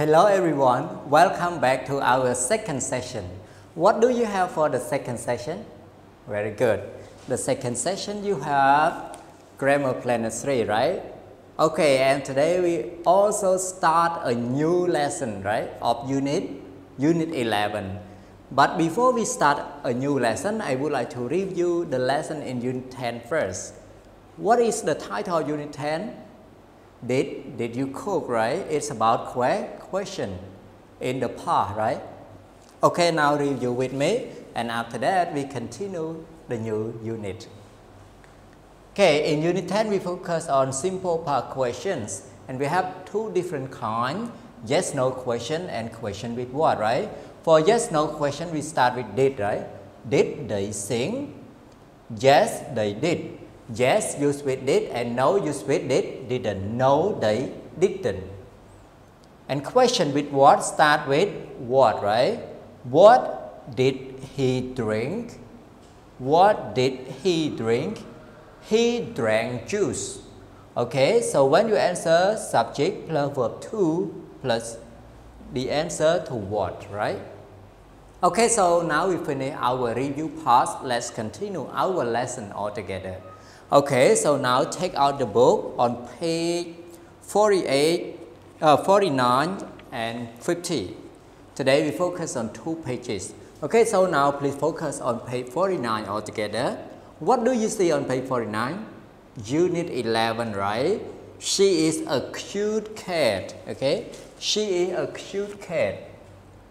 Hello everyone, welcome back to our second session. What do you have for the second session? Very good. The second session you have Grammar Planet 3, right? Okay, and today we also start a new lesson, right, of unit, unit 11. But before we start a new lesson, I would like to review the lesson in unit 10 first. What is the title of unit 10? Did, did you cook, right? It's about question in the past, right? Okay, now review with me and after that we continue the new unit. Okay, in unit 10 we focus on simple past questions and we have two different kinds, yes no question and question with what, right? For yes no question we start with did, right? Did they sing? Yes, they did. Yes, you with did and no, you with did, didn't. No, they didn't. And question with what start with what, right? What did he drink? What did he drink? He drank juice. Okay, so when you answer subject plus verb to plus the answer to what, right? Okay, so now we finish our review part. Let's continue our lesson altogether. Okay, so now take out the book on page 48, uh, 49 and 50. Today we focus on two pages. Okay, so now please focus on page 49 altogether. What do you see on page 49? Unit 11, right? She is a cute cat, okay? She is a cute cat.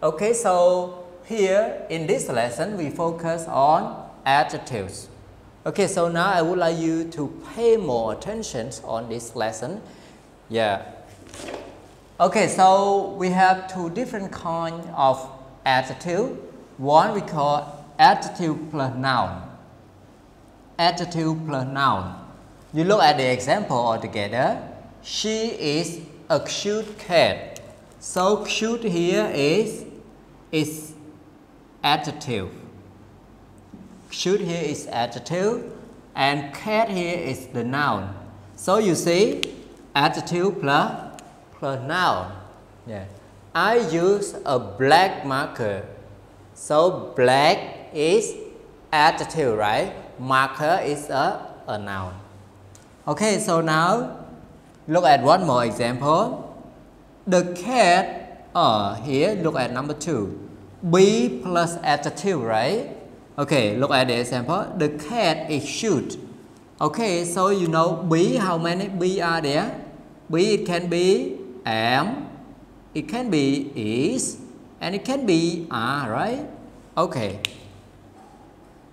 Okay, so here in this lesson we focus on adjectives. Okay, so now I would like you to pay more attention on this lesson. Yeah. Okay, so we have two different kind of adjective. One we call adjective plus noun. Adjective plus noun. You look at the example altogether. She is a cute cat. So cute here is is adjective should here is adjective and cat here is the noun. So you see adjective plus noun. Yeah. I use a black marker. So black is adjective, right? Marker is a, a noun. Okay, so now look at one more example. The cat, uh, here look at number two. Be plus adjective, right? Okay, look at the example. The cat is shoot. Okay, so you know be, how many be are there? Be, it can be am, it can be is, and it can be are, right? Okay.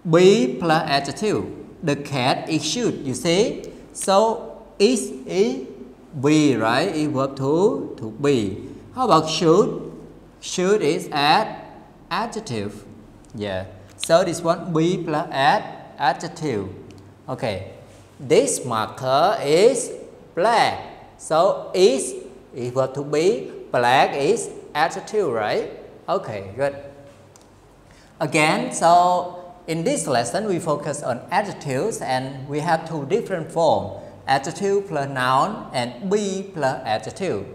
Be plus adjective. The cat is shoot, you see? So, is, is, be, right? It verb to, to be. How about should? Should is ad, adjective. Yeah. So this one be plus add adjective. Okay. This marker is black. So is equal to be black is adjective, right? Okay, good. Again, so in this lesson we focus on adjectives and we have two different forms, adjective plus noun and be plus adjective.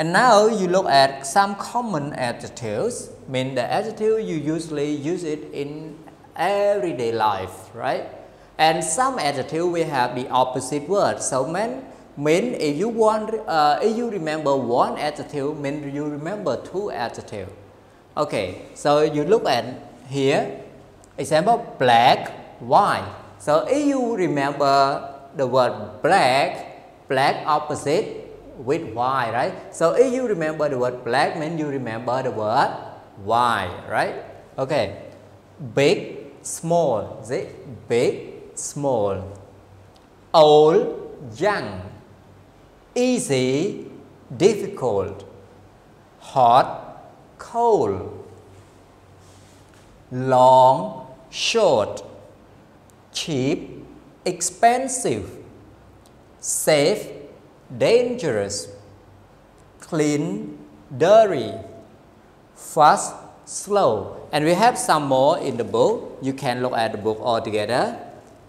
And now you look at some common adjectives, mean the adjective you usually use it in everyday life, right? And some adjective we have the opposite word. So mean, mean if you want, uh, if you remember one adjective, mean you remember two adjective. Okay, so you look at here, example black, white. So if you remember the word black, black opposite with white, right? So if you remember the word black means you remember the word white, right? Okay. Big, small, see? Big, small. Old, young. Easy, difficult. Hot, cold. Long, short. Cheap, expensive. Safe, dangerous, clean, dirty, fast, slow. And we have some more in the book. You can look at the book all together.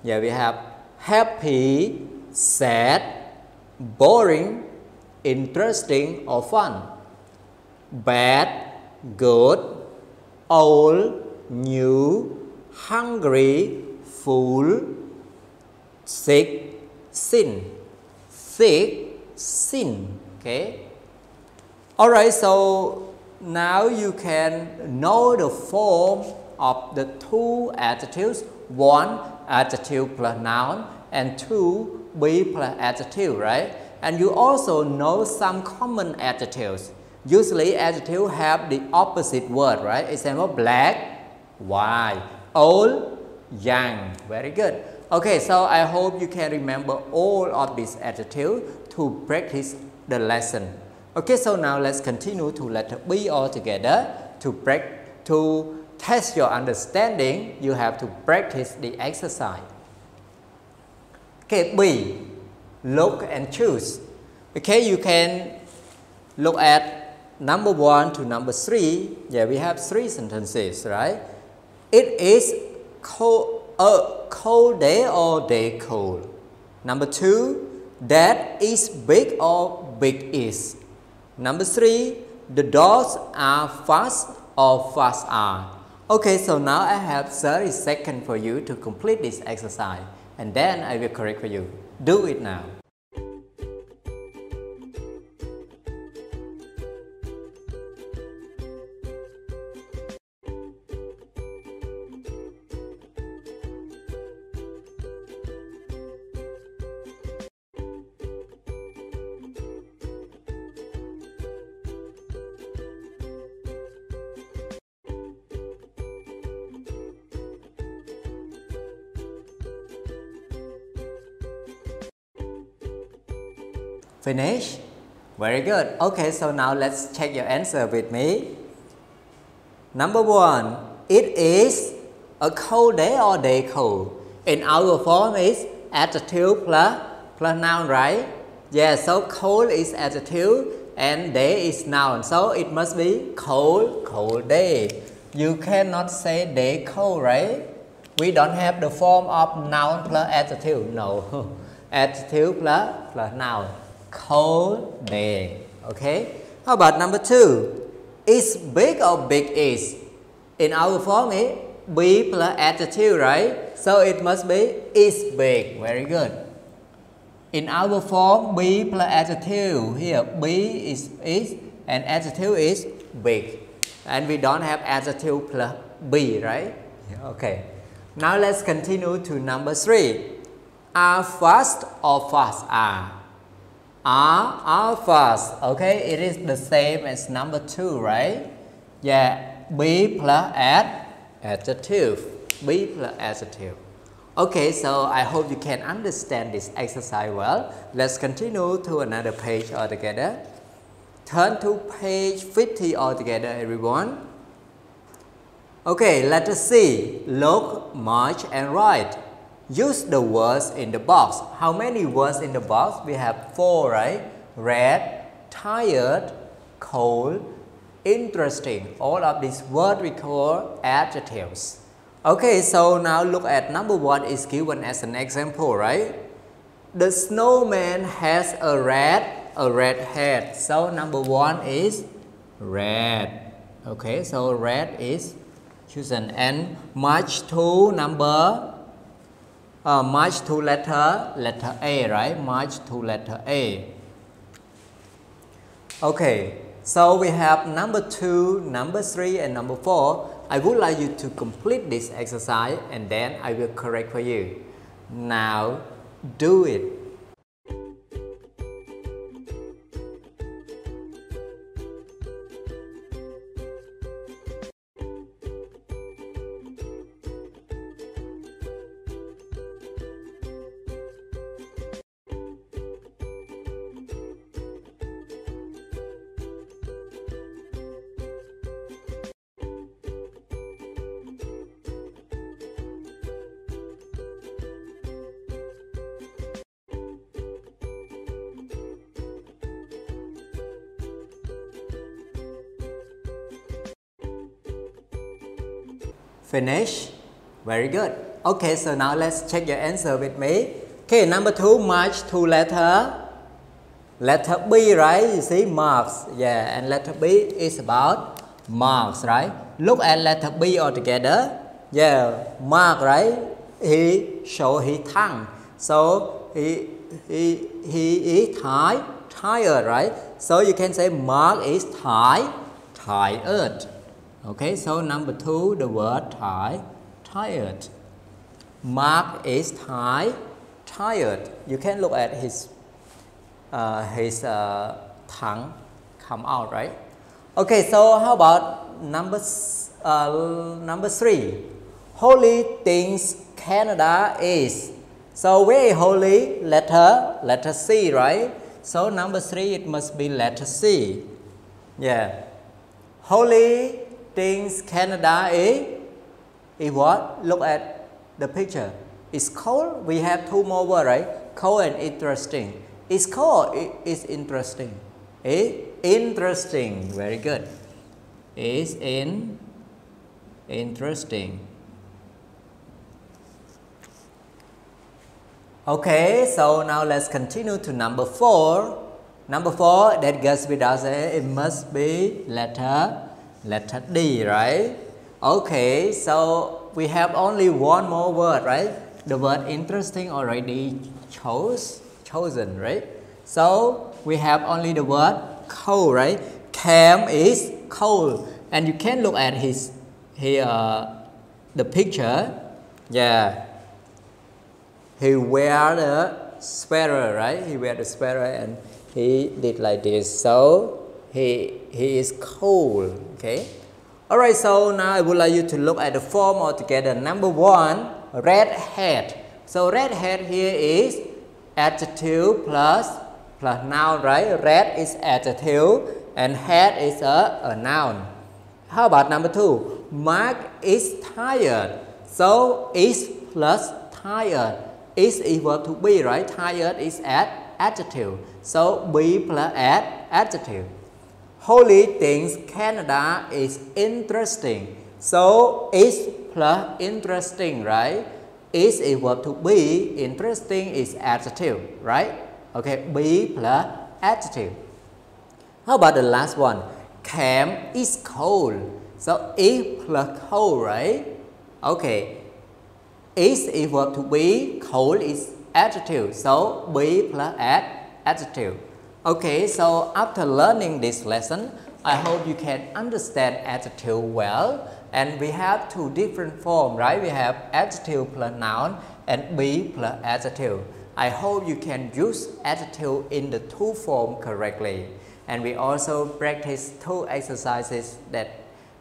Yeah, we have happy, sad, boring, interesting or fun. bad, good, old, new, hungry, full, sick, sin. Sick, sin. Okay. Alright, so now you can know the form of the two adjectives. One adjective plus noun and two be plus adjective, right? And you also know some common adjectives. Usually adjectives have the opposite word, right? Example, black, white, old, young. Very good. Okay, so I hope you can remember all of these adjectives to practice the lesson. Okay, so now let's continue to letter B all together. To, break, to test your understanding, you have to practice the exercise. Okay, B, look and choose. Okay, you can look at number one to number three. Yeah, we have three sentences, right? It is cold, a cold day or day cold. Number two, that is big or big is. Number three, the doors are fast or fast are. Okay, so now I have 30 seconds for you to complete this exercise and then I will correct for you. Do it now. Finish? Very good. Okay, so now let's check your answer with me. Number one, it is a cold day or day cold. In our form is adjective plus, plus noun, right? Yeah, so cold is adjective and day is noun. So it must be cold, cold day. You cannot say day cold, right? We don't have the form of noun plus adjective. No. adjective plus, plus noun cold day. Okay. How about number two? Is big or big is? In our form eh, it be plus adjective, right? So it must be is big. Very good. In our form be plus adjective. Here be is is and adjective is big. And we don't have adjective plus be, right? Okay. Now let's continue to number three. Are fast or fast are? Are fast okay? It is the same as number two right? Yeah be plus add adjective. Be plus adjective. Okay so i hope you can understand this exercise well. Let's continue to another page altogether. Turn to page 50 altogether everyone. Okay let us see. Look march and write Use the words in the box. How many words in the box? We have four, right? Red, tired, cold, interesting. All of these words we call adjectives. Okay, so now look at number one is given as an example, right? The snowman has a red, a red head. So number one is red. Okay, so red is chosen and march to number uh, march to letter letter A, right? March to letter A. Okay, so we have number two, number three, and number four. I would like you to complete this exercise and then I will correct for you. Now, do it. Finish? Very good. Okay, so now let's check your answer with me. Okay, number two, match two letter Letter B, right? You see marks. Yeah, and letter B is about marks, right? Look at letter B altogether. Yeah, mark, right? He show his tongue. So he he he is tired, tired, right? So you can say Mark is tired, tired. Okay, so number two, the word tired, tired. Mark is tired, tired. You can look at his uh, his uh, tongue come out, right? Okay, so how about number uh, number three? Holly things Canada is. So very holy letter letter C, right? So number three it must be letter C. Yeah. Holly things Canada is is what? Look at the picture. It's cold. We have two more words, right? Cold and interesting. It's cold. It's interesting. It's interesting. Very good. It's in interesting. Okay, so now let's continue to number four. Number four that goes with us, it must be letter letter D, right? Okay, so we have only one more word, right? The word interesting already chose chosen, right? So we have only the word cold, right? Cam is cold, and you can look at his here uh, the picture. Yeah, he wear the sweater, right? He wear the sweater and he did like this. So he he is cold. Okay. All right. So now I would like you to look at the form altogether. Number one, red hat. So red hat here is adjective plus plus noun, right? Red is adjective and hat is a, a noun. How about number two? Mark is tired. So is plus tired is equal to be, right? Tired is at adjective. So be plus at adjective. Holly things Canada is interesting. So is plus interesting, right? Is equal to be. Interesting is adjective, right? Okay, be plus adjective. How about the last one? Camp is cold. So is plus cold, right? Okay, is equal to be, cold is adjective, so be plus add adjective. Okay, so after learning this lesson, I hope you can understand adjective well. And we have two different forms, right? We have adjective plus noun and be plus adjective. I hope you can use adjective in the two form correctly. And we also practice two exercises that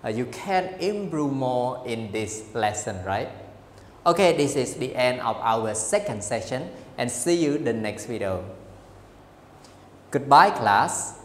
uh, you can improve more in this lesson, right? Okay, this is the end of our second session and see you the next video. Goodbye class.